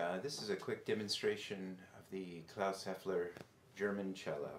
Uh, this is a quick demonstration of the Klaus Heffler German cello.